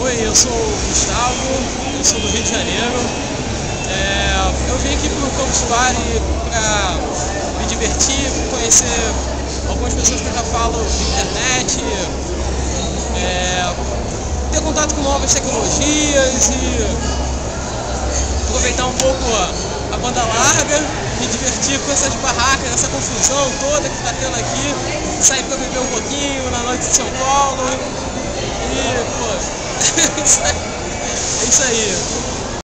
Oi, eu sou o Gustavo, eu sou do Rio de Janeiro. É, eu vim aqui para o Campus Party para me divertir, conhecer algumas pessoas que já falam de internet, é, ter contato com novas tecnologias e aproveitar um pouco a, banda larga, me divertir com essas barracas, essa confusão toda que está tendo aqui, sair para beber um pouquinho na noite de São Paulo é isso aí.